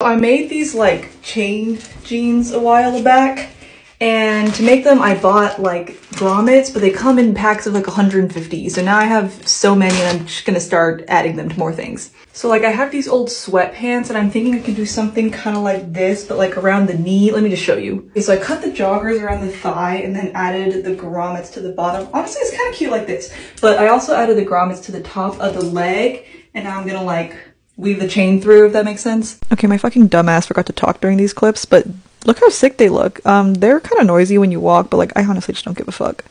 I made these like chain jeans a while back and to make them I bought like grommets but they come in packs of like 150 so now I have so many and I'm just gonna start adding them to more things. So like I have these old sweatpants and I'm thinking I can do something kind of like this but like around the knee. Let me just show you. Okay, so I cut the joggers around the thigh and then added the grommets to the bottom. Honestly it's kind of cute like this but I also added the grommets to the top of the leg and now I'm gonna like weave the chain through, if that makes sense. Okay, my fucking dumbass forgot to talk during these clips, but look how sick they look. Um, they're kind of noisy when you walk, but like, I honestly just don't give a fuck.